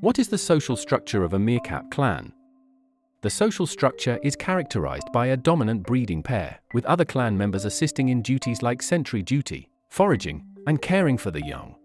What is the social structure of a meerkat clan? The social structure is characterized by a dominant breeding pair, with other clan members assisting in duties like sentry duty, foraging, and caring for the young.